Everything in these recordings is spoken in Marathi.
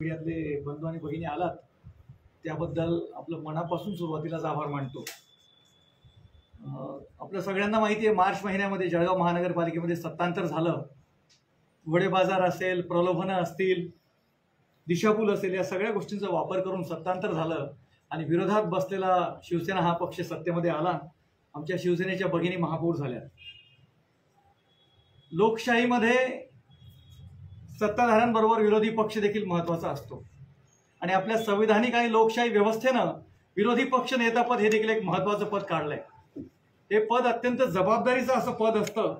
मीडियातले बंधू आणि भगिनी आलात त्याबद्दल आपलं मनापासून सुरुवातीलाच आभार मानतो. आपल्या सगळ्यांना माहिती आहे मार्च महिन्यामध्ये जळगाव महानगरपालिकेमध्ये सत्तांतर झालं. वडे बाजार असेल प्रलोभनं असतील दिशाभूल असेल या सगळ्या गोष्टींचा वापर करून सत्तांतर झालं आणि विरोधात बसलेला शिवसेना हा पक्ष सत्तेमध्ये आला. आमच्या शिवसेनेच्या भगिनी महापौर झाल्या. लोकशाहीमध्ये सत्ताधाऱ्यांबरोबर विरोधी पक्ष देखील महत्त्वाचा असतो. आणि आपल्या संविधानिक आणि लोकशाही व्यवस्थेनं विरोधी पक्ष नेतापद हे देखील एक महत्वाचं पद काढलंय. हे पद अत्यंत जबाबदारीचं असं पद असतं.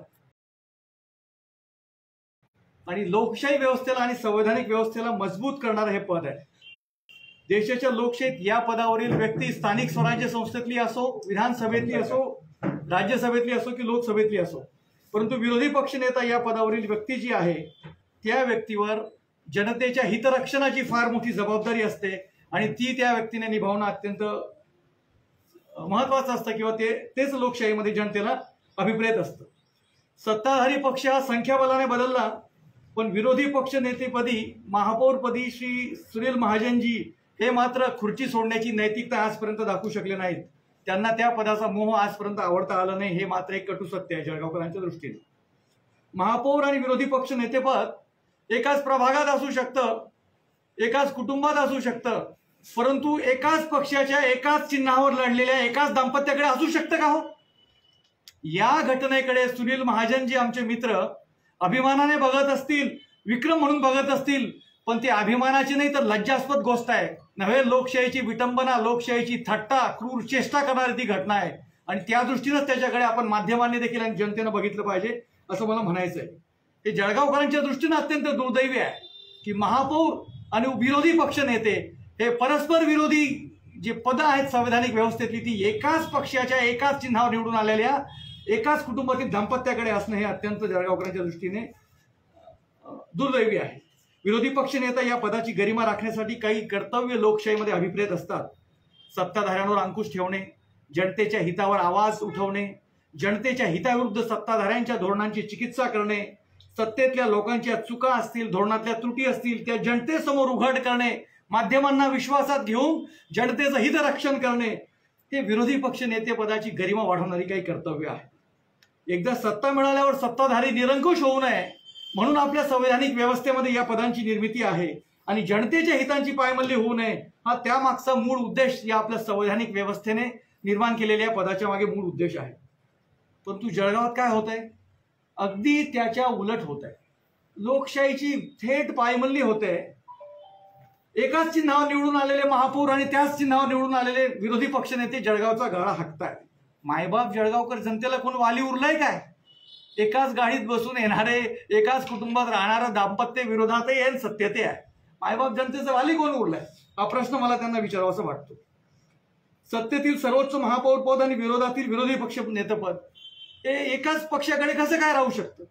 आणि लोकशाही व्यवस्थेला आणि संवैधानिक व्यवस्थेला मजबूत करणारं हे पद आहे. देशाच्या लोकशाहीत या पदावरील व्यक्ती स्थानिक स्वराज्य संस्थेतली असो विधानसभेतली असो राज्यसभेतली असो की लोकसभेतली असो परंतु विरोधी पक्षनेता या पदावरील व्यक्ती जी आहे त्या व्यक्तीवर जनतेच्या हितरक्षणाची फार मोठी जबाबदारी असते आणि ती त्या व्यक्तीने निभावणं अत्यंत महत्वाचं असतं किंवा ते तेच लोकशाहीमध्ये जनतेला अभिप्रेत असतं. सत्ताधारी पक्ष हा संख्याबलाने बदलला पण विरोधी पक्ष नेतेपदी महापौरपदी श्री सुनील महाजनजी हे मात्र खुर्ची सोडण्याची नैतिकता आजपर्यंत दाखवू शकले नाहीत. त्यांना त्या पदाचा मोह आजपर्यंत आवडता आला नाही हे मात्र एक कटू सत्य आहे जळगावकरांच्या दृष्टीने. महापौर आणि विरोधी पक्ष नेतेपद एकाच प्रभागात असू शकतं एकाच कुटुंबात असू शकतं परंतु एकाच पक्षाच्या एकाच चिन्हावर लढलेल्या एकाच दाम्पत्याकडे असू शकतं का हो? या घटनेकडे सुनील महाजन जी आमचे मित्र अभिमानाने बघत असतील विक्रम म्हणून बघत असतील पण ती अभिमानाची नाही तर लज्जास्पद गोष्ट आहे. नव्हे लोकशाहीची विटंबना लोकशाहीची थट्टा क्रूर चेष्टा करणारी ती घटना आहे. आणि त्या दृष्टीनंच त्याच्याकडे आपण माध्यमांनी देखील आणि जनतेनं बघितलं पाहिजे असं मला म्हणायचं आहे हे जळगावकरांच्या दृष्टीनं अत्यंत दुर्दैवी आहे की महापौर आणि विरोधी पक्ष नेते हे परस्पर विरोधी जे पदं आहेत संवैधानिक व्यवस्थेतली ती एकाच पक्षाच्या एकाच चिन्हावर निवडून आलेल्या एकाच कुटुंबातील दाम्पत्याकडे असणं हे अत्यंत जळगावकरांच्या दृष्टीने दुर्दैवी आहे. विरोधी पक्षनेता या पदाची गरिमा राखण्यासाठी काही कर्तव्य लोकशाहीमध्ये अभिप्रेत असतात. सत्ताधाऱ्यांवर अंकुश ठेवणे जनतेच्या हितावर आवाज उठवणे जनतेच्या हिताविरुद्ध सत्ताधाऱ्यांच्या धोरणांची चिकित्सा करणे सत्तेतल्या लोकांच्या चुका असतील धोरणातल्या त्रुटी असतील त्या जनतेसमोर उघड करणे माध्यमांना विश्वासात घेऊन जनतेचं हितरक्षण करणे हे विरोधी पक्ष नेतेपदाची गरिमा वाढवणारी काही कर्तव्य आहे. एकदा सत्ता मिळाल्यावर सत्ताधारी निरंकुश होऊ नये म्हणून आपल्या संवैधानिक व्यवस्थेमध्ये या पदांची निर्मिती आहे आणि जनतेच्या हितांची पायमल्ली होऊ नये हा त्यामागचा मूळ उद्देश या आपल्या संवैधानिक व्यवस्थेने निर्माण केलेल्या या पदाच्या मागे मूळ उद्देश आहे. परंतु जळगावात काय होत आहे अगदी त्याच्या उलट होत आहे. लोकशाहीची थेट पायमल्ली होते एकाच चिन्हावर निवडून आलेले महापौर आणि त्याच चिन्हावर निवडून आलेले विरोधी पक्षनेते जळगावचा गाळा हाकताय मायबाप जळगावकर जनतेला कोण वाली उरलाय काय? एकाच गाडीत बसून येणारे एकाच कुटुंबात राहणारं दाम्पत्य विरोधातही आहे सत्यते आहे. मायबाप जनतेचं वाली कोण उरलाय? हा प्रश्न मला त्यांना विचारावासा वाटतो. सत्तेतील सर्वोच्च महापौर पद आणि विरोधातील विरोधी पक्ष नेतेपद ते एकाच पक्षाकडे कसं काय राहू शकतं?